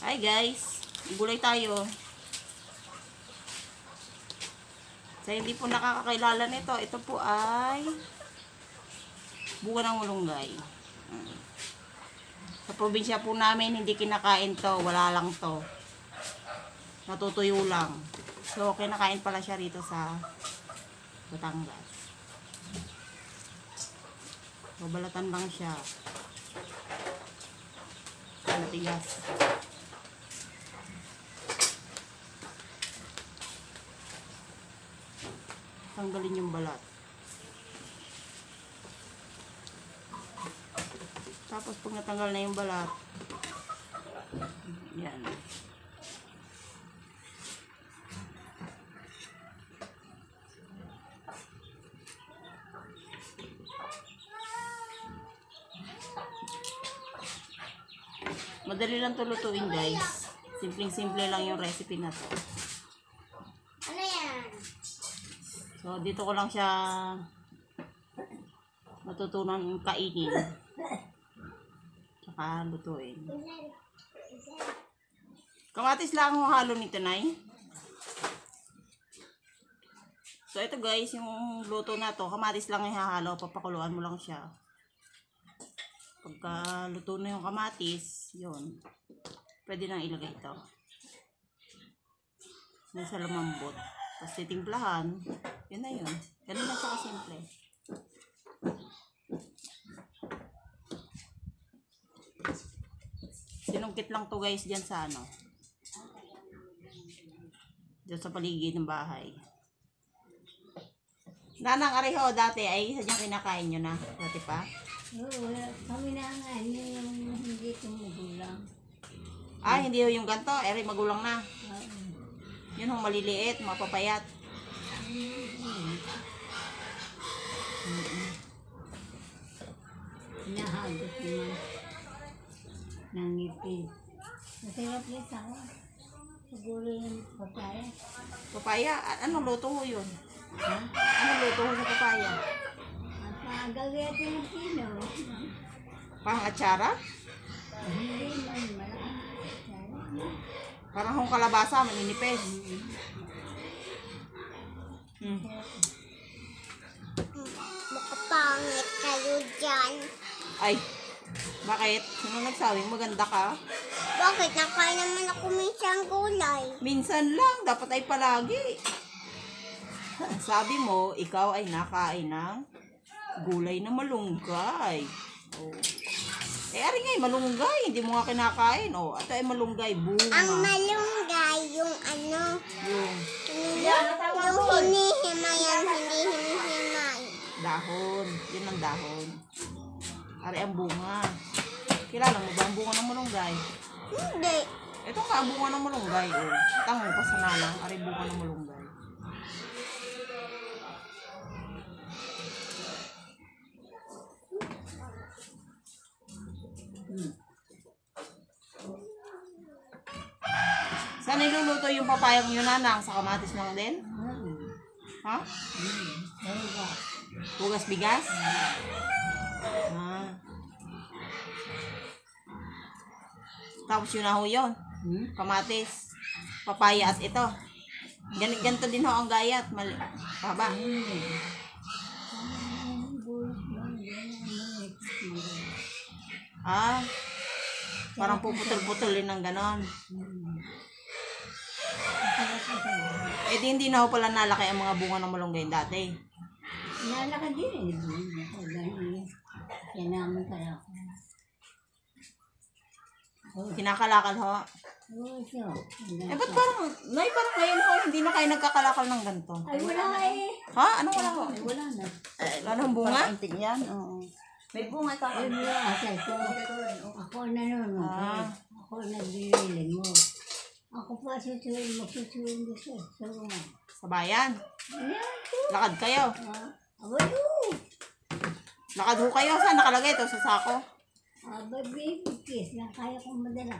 Hi guys, gulay tayo. Sa hindi po nakakakilala nito, ito po ay bunga ng mulunggay. Mm. Sa probinsya po namin, hindi kinakain to, wala lang to. Natutuyo lang. So, kinakain pala siya rito sa Batangas. Babalatan lang siya. Matigas. Tanggalin yung balat. Tapos pag natanggal na yung balat, yan. Madali lang to lutuin guys. Simpleng-simple lang yung recipe na to. Ano yan? So, dito ko lang siya matutunan kainin. Tsaka lutuin. Kamatis lang ang halo nito, Nay. So, ito guys, yung luto na to, kamatis lang yung hahalo. Papakuluan mo lang siya. Pagka luto na yung kamatis, yun. Pwede nang ilagay ito. Nasa lumambot. Tapos titimplahan. Yun na yun. Ganun lang siya kasimple. Sinungkit lang to guys dyan sa ano. Dyan sa paligid ng bahay. Nanang Areho dati ay isa dyan kinakain nyo na. Dati pa. Oo, wala. Kami na nga, yun yung hindi tumugulang. Ah, hindi yung ganto. Eri magulang na. Oo. Yun yung maliliit, mapapayat. Hinahagot naman. Ng ngipin. Masarap yan sa ako. Siguro yung papaya. Papaya, anong luto ho yun? Ha? Anong luto ho sa papaya? At pagagayatin ng pino. Pang atsara? Hindi man malaki. Parang hong kalabasa, maninipis. Hmm. Makapangit kayo dyan. Ay, bakit? Sino nagsabi? Maganda ka? Bakit? Nakain naman ako minsan gulay. Minsan lang, dapat ay palagi. Sabi mo, ikaw ay nakain ng gulay na malunggay. Oh. Eh, ari nga, eh, malunggay. Hindi mo nga kinakain. Oh, ito ay malunggay. Bunga. Ang malunggay, yung ano, Yung yung hinihimayan, hindi hinihimay. dahon. Yun ang dahon. Ari ang bunga. Kilala mo ba ang bunga ng malunggay? Hindi. Ito nga, bunga ng malunggay. Oh. Tango pa sa nanang. Ari bunga ng malunggay. Niluluto yung papayang yun nanang? Sa kamatis lang din? Ha? Hugas bigas? Ah. Tapos yun na ho yun. Kamatis. Papaya at ito. Gan ganito din ho ang gayat. Mali. Haba. Ah. Parang puputol-putulin ng ganon. Eh di hindi na ho pala nalaki ang mga bunga ng malunggay dati. Nalakad din eh. Dahil kailangan kaya ako. Kinakalakal ho. Oo, so. Eh ba't parang, nay parang ngayon ho, hindi na kayo nagkakalakal ng ganito. Ay, wala eh. Ha? Anong wala ho? Ay, wala na. Wala nang bunga? Antik yan, oo. May bunga ka. Ay, wala. Ako na nun. Ah. Ako nagbibili mo. Ako pa mo, susuin mo siya. So, Sa bayan. Ayan. Lakad kayo. Ah, Abalo. Lakad ho kayo. Saan nakalagay ito? Sa sako. Aba, baby kiss na kaya kong madala.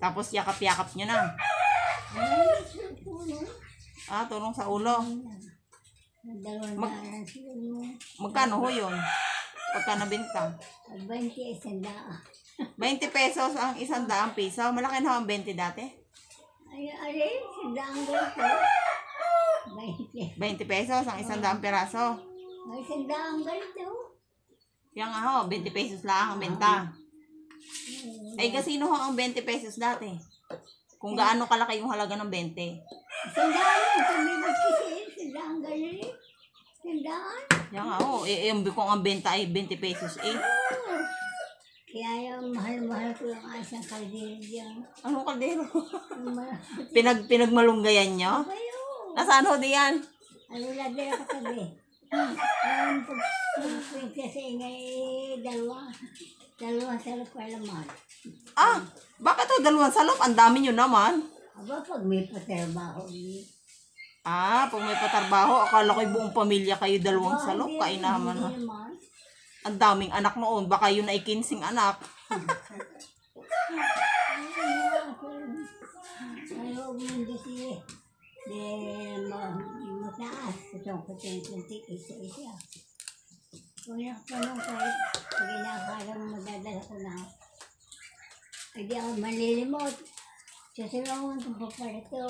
Tapos yakap-yakap nyo na. Ah, tulong sa ulo. Dalawa na lang sila mo. Magkano ho yun? Pagka nabenta. 20 isang daan. 20 pesos ang isang daang piso. Malaki na ang 20 dati. Ay, ay, isang daan ganito. 20. 20 pesos ang isang daang peraso. May isang daan ganito. Yan nga ho, 20 pesos lang ang benta. Ay, kasino ho ang 20 pesos dati? Kung gaano kalaki yung halaga ng 20. Isang daan, isang bibig kasi, isang daan ganito. Isang daan. Yan nga ho, eh, yung kung ang benta ay 20 pesos eh. Kaya yung mahal-mahal ko yung isang kaldero dyan. Anong kaldero? Pinag, pinagmalunggayan nyo? Kayo. Nasaan ho diyan? Ano na din ako tabi? Ang pag kasi ngay dalawa. Dalawa sa lupa laman. Ah, bakit ho dalawang salop? Ang dami nyo naman. Aba, pag may patrabaho. Ah, pag may patarbaho, akala ko'y buong pamilya kayo dalawang salop. hindi- Kainaman ha. Ang daming anak noon. Baka yun ay kinsing anak. Isa-isa. Kung nakapanong kahit pag inakala mo madadala ko na hindi ako malilimot. Susunod kung paparito.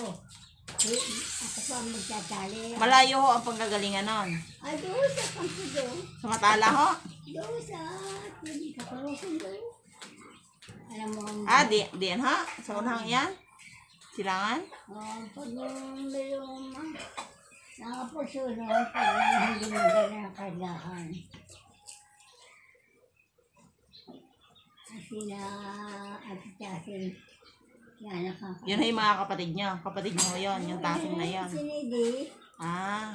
Eh, Ako pa ang magtatali. Malayo ho ang panggagalingan nun. Ah, doon sa kampo doon. Sumatala ho. Mo Ah, di, di ha? Sa unang yan? Silangan? Oh, pag mayroong nakapuso no, pag hindi maganda ang kargahan. Kasi na at nakaka... Yun ay mga kapatid nyo. Kapatid nyo yun. Yung tasing na. Sinidi, Ah.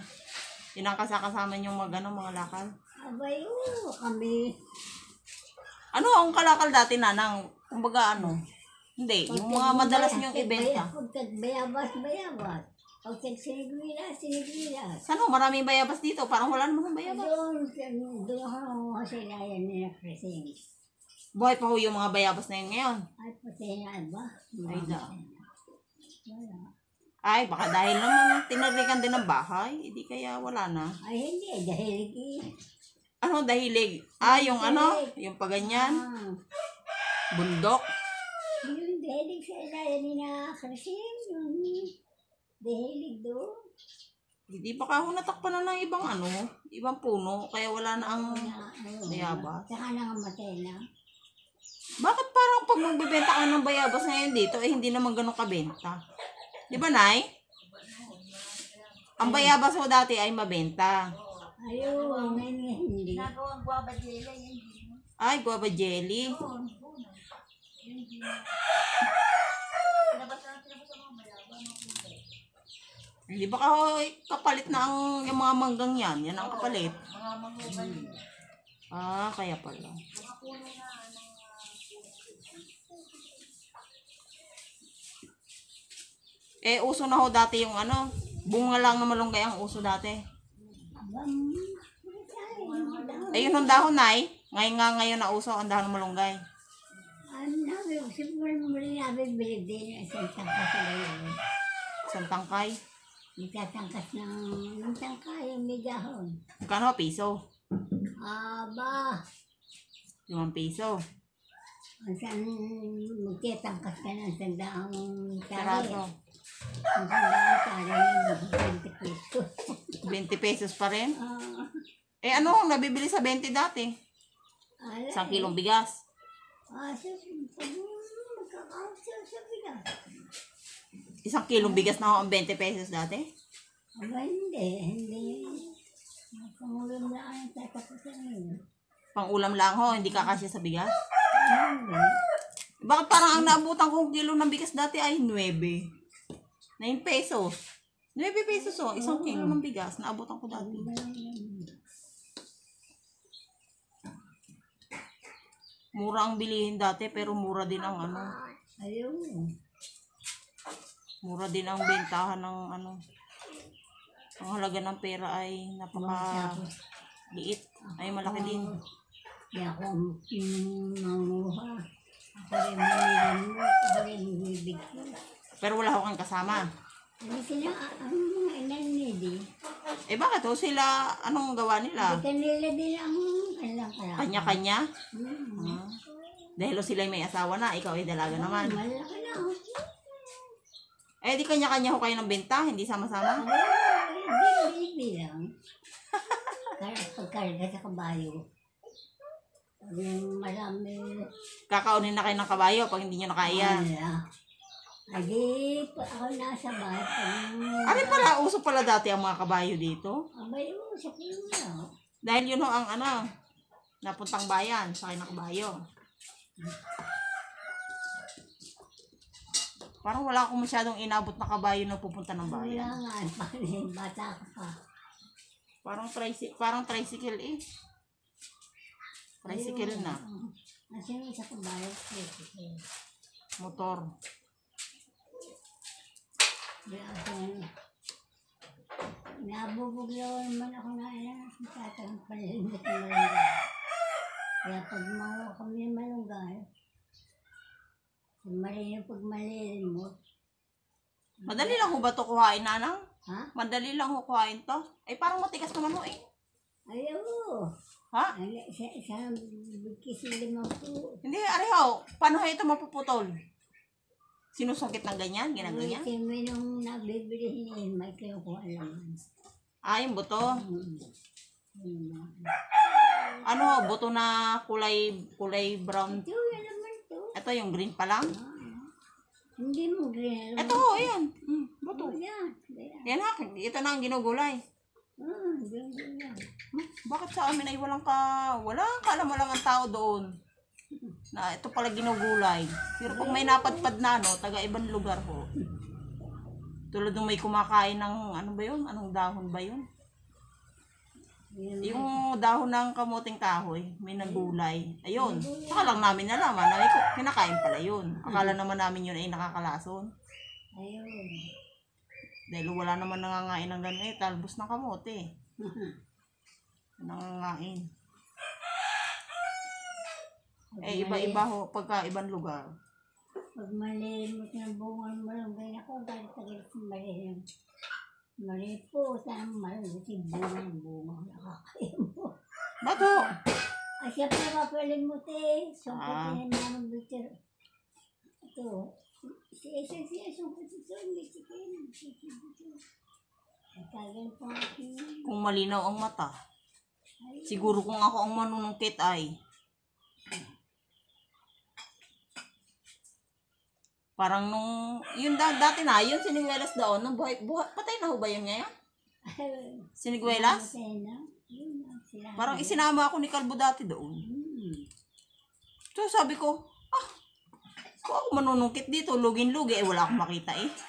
Yun ang kasakasama nyo mag ano, mga lakal. Abay, oo, kami. Ano ang kalakal dati nanang? Kumbaga ano? Hindi. Yung mga madalas nyong ibenta. Pagkag bayabas, bayabas. Pagkag sinigwilas, sinigwilas. Saan ho? Maraming bayabas dito. Parang wala naman ng bayabas. Doon, doon ako kasi na yan ni Crescent. Buhay pa ho yung mga bayabas na yun ngayon. Ay, na ba? Ay, da. Wala. Ay, baka dahil naman tinarikan din ng bahay. Hindi kaya wala na. Ay, hindi. Dahil eh. Ano dahilig? Ah, yung ano? Yung paganyan? Ah, Bundok? yung dahilig sa ilayan ni na. Yung dahilig doon. Hindi pa ka ho natakpan na ng ibang ano? Ibang puno. Kaya wala na ang... Ano, Bayabas? Saka nangamatay na. Bakit parang pag magbebenta ka ng bayabas ngayon dito, eh hindi naman ganun kabenta? Di ba, Nay? Ang bayabas ho dati ay mabenta. Ayun, ngayon nga hindi. Ay, guava jelly. Hindi ba ka ho, eh, kapalit na ang yung mga manggang yan? Yan ang kapalit. Ah, kaya pala. Eh, uso na ho dati yung ano, bunga lang na malunggay ang uso dati. Abang, Eh, yun ang dahon, Nay. Ngayon nga ngayon na uso ang dahon ng malunggay. isang tangkay. Nagtatangkas ng, ng tangkay, may dahon. Magkano? Piso. Aba, Limang piso. Ang saan magtitangkas ka ng sandaang tali. Sarado. Ang sandaang tali ng 20 pesos. 20 pesos pa rin. Ah, Eh ano, nabibili sa 20 dati. Isang kilong bigas. Ah. Isang kilong bigas na ho ang 20 pesos dati. Aba, hindi, hindi. Pangulam na ang tatapusan ngayon. Pang ulam lang ho, hindi kakasya sa bigas. Hindi. Bakit parang ang naabutan kong kilo ng bigas dati ay 9. 9 pesos. 9 pesos oh, isang kilo ng bigas. Naabutan ko dati. Mura ang bilihin dati pero mura din ang ano. Ayun. Mura din ang bentahan ng ano. Ang halaga ng pera ay napaka liit. Ay malaki din. Di ako mm, manguha. Ako rin. Ako rin bibigyan. Pero wala akong kasama. Hindi sila, ah, ang mga inan nila, Eh bakit ho sila, anong gawa nila? hindi kanila din ang kanilang kalaban. Kanya-kanya? Hmm. Ah. Dahil ho sila may asawa na, ikaw ay dalaga naman. Malaki na. oh. Eh di kanya-kanya ho kayo ng benta, hindi sama-sama? Ay, Hindi lang. Kaya pagkarga sa kabayo. Yung marami. Kakaunin na kayo ng kabayo pag hindi nyo na kaya. Wala. Adi, ako nasa bahay. Ano pala, uso pala dati ang mga kabayo dito? Abay, mo, sa kuya. Dahil yun ho ang ano, napuntang bayan, sa ng kabayo. Parang wala akong masyadong inabot na kabayo na pupunta ng Wala bayan. nga, bakit bata ka pa. Parang tricycle, parang tricycle eh. Tricycle na, Kasi yung sa kabayo, tricycle. motor. Grabe. Nabubuglaw naman ako na ina. Tatang palilimot ng malunggay. Kaya pag mga kami ng malunggay, mali yung pag malilimot. Madali lang ho ba ito kuhain, nanang? Ha? Madali lang ho kuhain to? Eh, parang matigas naman ho eh. Ayaw. Ha? Ano, isa, isa, bigkis limang po. Hindi, areho. Paano ho ito mapuputol? Sinusungkit ng ganyan? Ginaganyan? Kasi may nung nabibili niya, may kinukuha naman. Ah, yung buto. Hmm. Hmm. Ano buto na kulay kulay brown. Ito, yan naman to. Ito yung green pa lang. Ah. Hindi mo green. Ito ho, ayan. Mm, buto. Oh, yan. Yan. Ha, ito na ang ginugulay. Ah, ganyan yan. Hmm, Bakit sa amin ay walang ka, walang kaalam mo lang ang tao doon. Na ito pala ginugulay. Pero pag may napadpad na ano, taga ibang lugar ho. Tulad nung may kumakain ng, ano ba yun? Anong dahon ba yun? Yung dahon ng kamuting kahoy, may nagulay. Ayun. Saka lang namin nalaman na may kinakain pala yun. Akala naman namin yun ay nakakalason. Ayun. Dahil wala naman nangangain ng ganun eh, talbos ng kamote. Nangangain. Eh, iba-iba ho, pagka ibang lugar. Pag malilimot ng bunga ng malunggay ako, dahil tagal sa malilim. Mali po, saan malunggay yung bunga ng bunga. Nakakain mo. Bato! Ay, siya pa papalimot eh. So, Ah. namin bitir. Ito. Si Esa, si Esa, si Esa, may chicken. Tagal po aking. Kung malinaw ang mata. Siguro kung ako ang manunungkit ay. Parang nung, yun da, dati na, yun sinigwelas daon, nung buhay, buhay, patay na ho ba yun ngayon? Sila. Parang isinama ako ni Kalbo dati doon. Hmm. So sabi ko, ah, kung ako manunungkit dito, lugin-lugi, eh wala akong makita eh.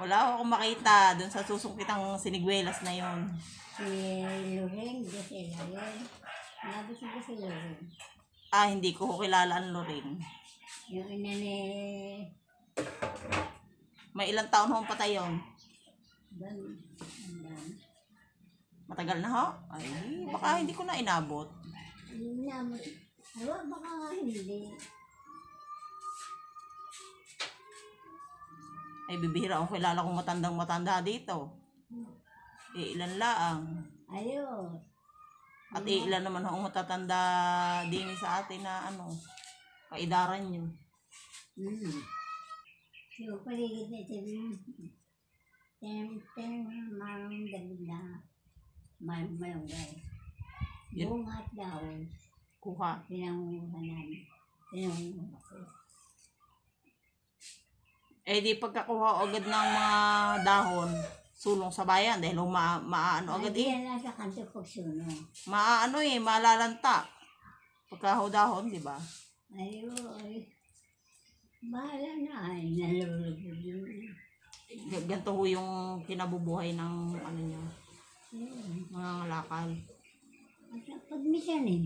Wala akong makita doon sa susungkitang sinigwelas na yon. si di si Lorraine. Nabi siya si Lorraine. Ah, hindi ko kilala ang Lorraine. Yung ina ni... May ilang taon ho ang patay yun. Matagal na ho? Ay, baka hindi ko na inabot. Yun na, baka hindi. Ay, bibihira akong kilala kong matandang matanda dito. Eh, ilan laang. Ayun. At eh, ilan naman ang matatanda din sa atin na ano, kaidaran nyo. Hmm. Yung paligid na ito, ten, ten, marang na mal malunggay. Yun. Bunga at dahon, Kuha. pinangunguha namin. Pinangunguha ko. Eh, di pagkakuha agad ng mga dahon, sulong sa bayan dahil ma maano agad Ay, eh. lang sa kanto pagsunod. Maano eh, malalanta. Pagkahudahon, di ba? Ay. Bahala na. Ay, nalulubog yun. G- Ganito ho yung kinabubuhay ng ano nyo, Ayun. mga ngalakal. Pag minsan eh,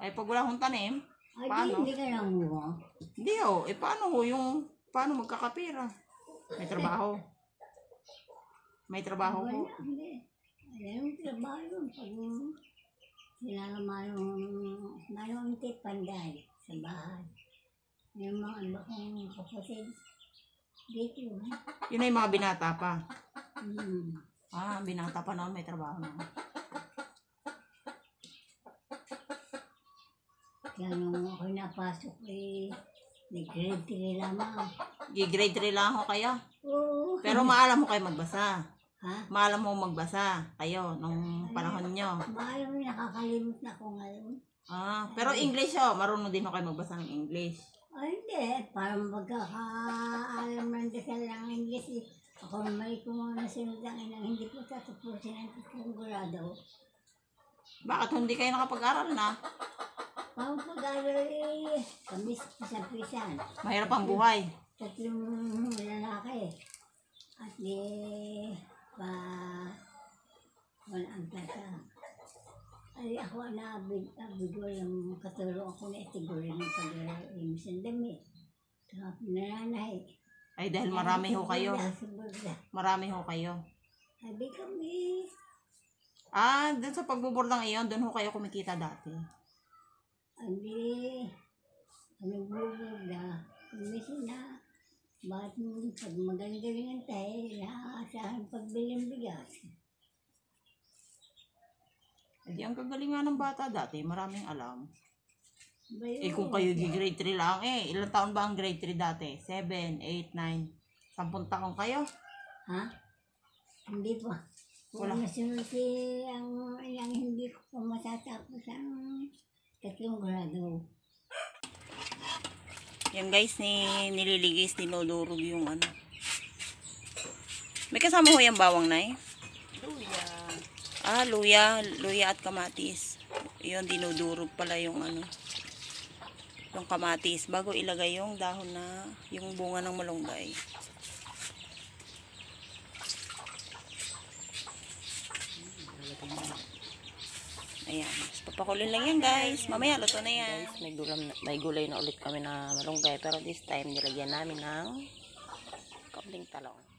Ay, pag wala hong tanim, ay Paano? hindi ka nanguha. hindi ho. Eh, paano ho yung, paano magkakapira? May trabaho. May trabaho ho. Wala, hindi. Trabaho yun. Pag sinama yung manong panday sa bahay. Yung mga ano kong kapatid. Dito. Yun ay mga binata pa. Hmm. Ah, binata pa noon may trabaho na. Kaya nung ako napasok eh, nag-grade 3 lamang. G-grade 3 lang ako kayo. Oo. Pero maalam mo kayo magbasa. Ha? Maalam mo magbasa kayo nung panahon nyo. Maalam mo, nakakalimot na ako ngayon. Ah, pero English oh, marunong din ako kayo magbasa ng English. Ay, hindi. Parang magkakaalam ng dasal ng English. eh. Ako may kumuna sinutang ng hindi po tatapusin ang tatlong gurado. Bakit hindi kayo nakapag-aral na? Pang pag-aaral eh, kami sa pisan. Mahirap ang buhay. Tatlong lalaki. At di, pa, wala ang. Ay, ako na abig, abigo yung katulong ako na itiguro ng pag-aaral ng sandami. Saka pinananay. Ay, dahil marami ho kayo. Marami ho kayo. Sabi kami, Ah, dun sa pagbuburdang iyon, dun ho kayo kumikita dati. Hindi, ano bubugda, kumisi na, bakit mo pag magaling tayo, naaasahan pagbilang bigas. Hindi, ang kagalingan ng bata dati, maraming alam. Bayo, Eh, kung kayo grade 3 lang, eh, ilang taon ba ang grade 3 dati? 7, 8, 9, 10 taon kayo? Ha? Hindi pa. Wala. Wala. Nasunod si ang, ang hindi ko pa matatapos ang tatlong grado. Yan guys, ni nililigis, dinudurog yung ano. May kasama ho yung bawang na eh. Luya. Ah, luya. Luya at kamatis. Yun, dinudurog pala yung ano. Yung kamatis. Bago ilagay yung dahon na, yung bunga ng malunggay. Ayan. Papakulin lang yan guys. Mamaya luto na yan. Guys, may, gulam, may gulay na ulit kami na malunggay. Pero this time, nilagyan namin ng kaunting talong.